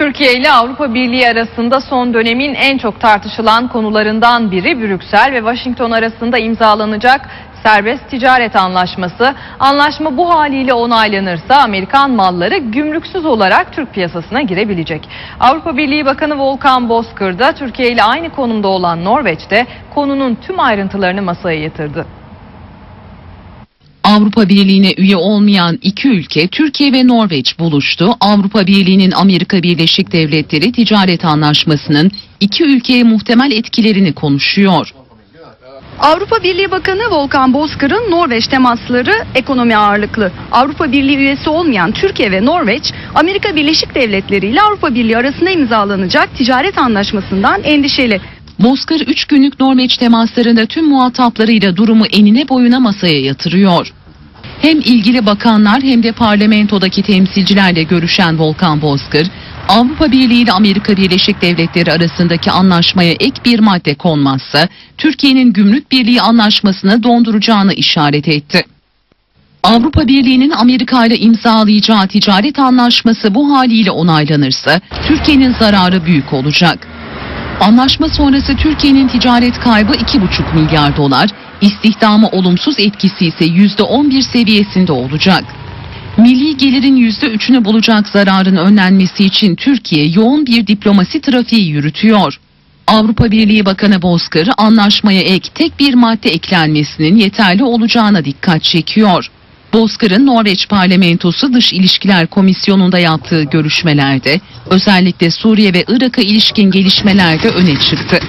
Türkiye ile Avrupa Birliği arasında son dönemin en çok tartışılan konularından biri Brüksel ve Washington arasında imzalanacak serbest ticaret anlaşması. Anlaşma bu haliyle onaylanırsa Amerikan malları gümrüksüz olarak Türk piyasasına girebilecek. Avrupa Birliği Bakanı Volkan Bozkır da Türkiye ile aynı konumda olan Norveç'te konunun tüm ayrıntılarını masaya yatırdı. Avrupa Birliği'ne üye olmayan iki ülke Türkiye ve Norveç buluştu. Avrupa Birliği'nin Amerika Birleşik Devletleri ticaret anlaşmasının iki ülkeye muhtemel etkilerini konuşuyor. Avrupa Birliği Bakanı Volkan Bozkır'ın Norveç temasları ekonomi ağırlıklı. Avrupa Birliği üyesi olmayan Türkiye ve Norveç, Amerika Birleşik Devletleri ile Avrupa Birliği arasında imzalanacak ticaret anlaşmasından endişeli. Bozkır 3 günlük Norveç temaslarında tüm muhataplarıyla durumu enine boyuna masaya yatırıyor. Hem ilgili bakanlar hem de parlamentodaki temsilcilerle görüşen Volkan Bozkır, Avrupa Birliği ile Amerika Birleşik Devletleri arasındaki anlaşmaya ek bir madde konmazsa Türkiye'nin Gümrük Birliği anlaşmasını donduracağını işaret etti. Avrupa Birliği'nin Amerika ile imzalayacağı ticaret anlaşması bu haliyle onaylanırsa Türkiye'nin zararı büyük olacak. Anlaşma sonrası Türkiye'nin ticaret kaybı 2,5 milyar dolar, istihdama olumsuz etkisi ise %11 seviyesinde olacak. Milli gelirin %3'ünü bulacak zararın önlenmesi için Türkiye yoğun bir diplomasi trafiği yürütüyor. Avrupa Birliği Bakanı Bozkır anlaşmaya ek tek bir madde eklenmesinin yeterli olacağına dikkat çekiyor. Bozkır'ın Norveç Parlamentosu Dış İlişkiler Komisyonu'nda yaptığı görüşmelerde özellikle Suriye ve Irak'a ilişkin gelişmelerde öne çıktı.